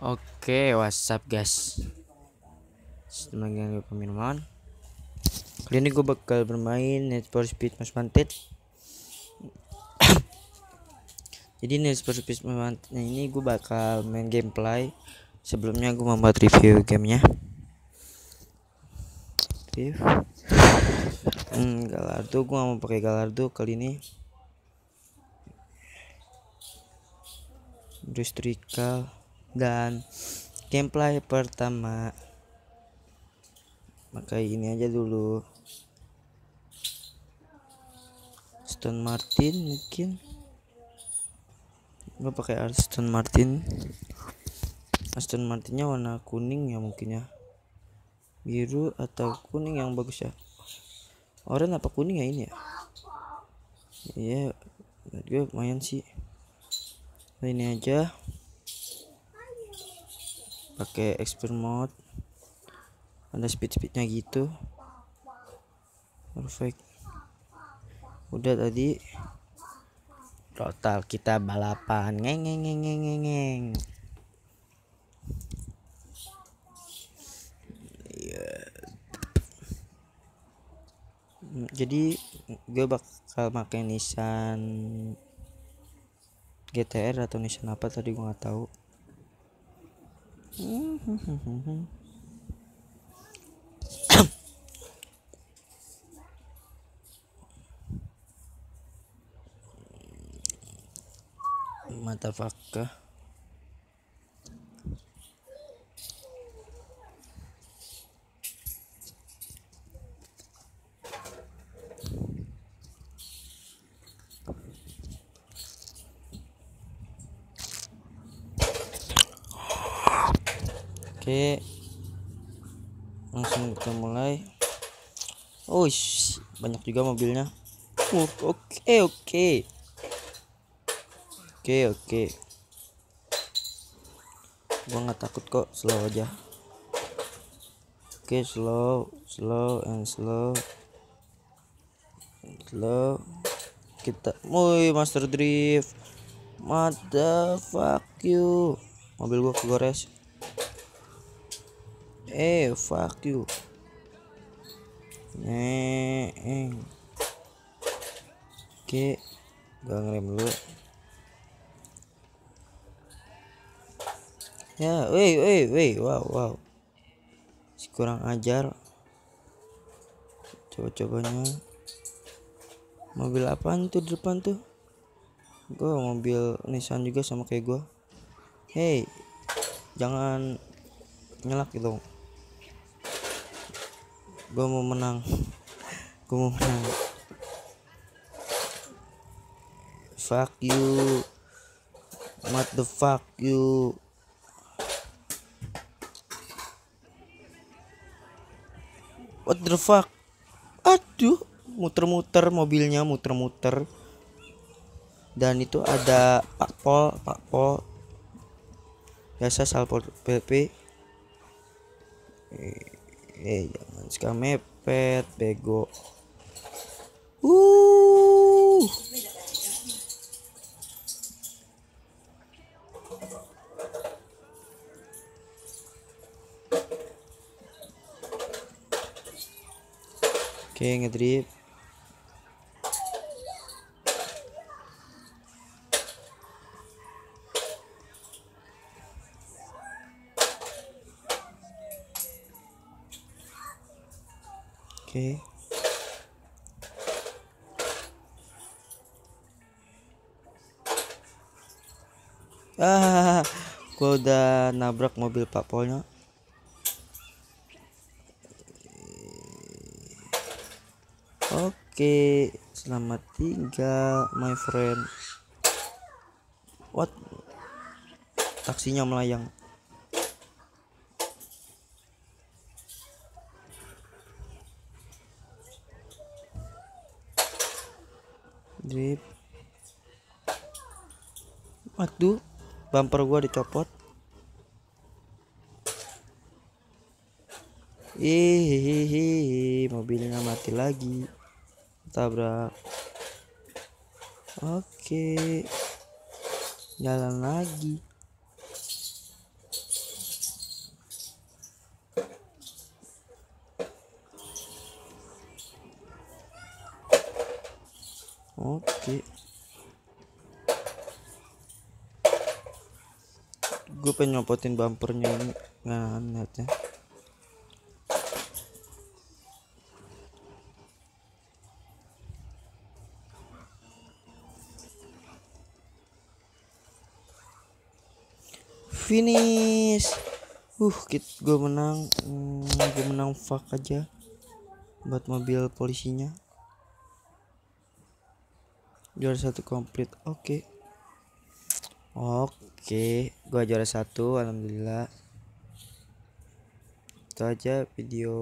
Oke, WhatsApp guys. Sebagai peminuman. Kali ini gue bakal bermain Need for Speed Most Wanted. Jadi Need for Speed Most Wanted ini gue bakal main gameplay. Sebelumnya gue membuat review gamenya. Review. Hmm, Galardo gue mau pakai Galardo kali ini. Industrial dan gameplay pertama. Pakai ini aja dulu. Aston Martin mungkin. Gue pakai Aston Martin. Aston Martinnya warna kuning ya mungkin ya. Biru atau kuning yang bagus ya? Oranye apa kuning ya ini ya? Iya gue lumayan sih. Nah, ini aja pakai expert mode. Ada speed speednya gitu. Perfect. Udah tadi. Total kita balapan. Ngeng ngeng ngeng ngeng ngeng, ngeng. Iya. Jadi gue bakal pakai Nissan GTR atau Nissan apa tadi gue nggak tahu mata fakah Oke. Langsung kita mulai. Oh, banyak juga mobilnya. Uh, oke, oke. Oke, oke. Gua nggak takut kok, slow aja. Oke, slow, slow and slow. Slow. Kita, woi, master drift. Mother fuck you. Mobil gua kegores eh fuck you. Neng. Oke gak ngerem dulu. Ya weh weh weh wow wow. Si kurang ajar. Coba-cobanya. Mobil apaan tuh di depan tuh? Gua mobil Nissan juga sama kayak gua. Hey jangan nyelak gitu gue mau menang. Gue mau menang. Fuck you. What the fuck you. What the fuck? Aduh muter-muter mobilnya muter-muter. Dan itu ada pak pol pak pol. Biasa salpol pp jangan suka mepet bego. Uh. Oke ngedrip Oke. Ah, gua udah nabrak mobil Pak Polnya. Oke, selamat tinggal my friend. What? Taksinya melayang. Drip waduh bumper gua dicopot Hihihi, mobilnya mati lagi. Tabrak. Oke. Jalan lagi. Gue pengen nyopotin bumpernya ini nah lihatnya. Finish. Uh kit gue menang. Hmm, gue menang fuck aja buat mobil polisinya juara satu komplit. Oke. Okay. oke okay. gue juara satu alhamdulillah. Itu aja video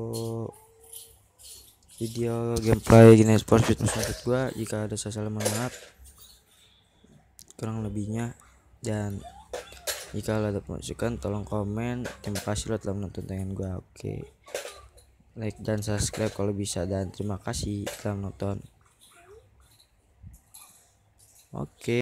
video gameplay gini sport fitness untuk gue jika ada salah maaf. Kurang lebihnya. Dan jika ada masukan tolong komen. Terima kasih lo telah menonton tayangan gue oke. Okay. like dan subscribe kalau bisa. Dan terima kasih telah menonton oke okay.